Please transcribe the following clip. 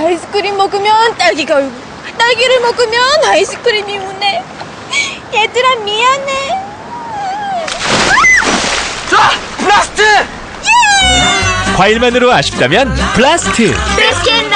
아이스크림 먹으면 딸기가 울고 딸기를 먹으면 아이스크림이 우네. 얘들아 미안해. 자, Blast! 예! 과일만으로 아쉽다면 Blast. 베스킨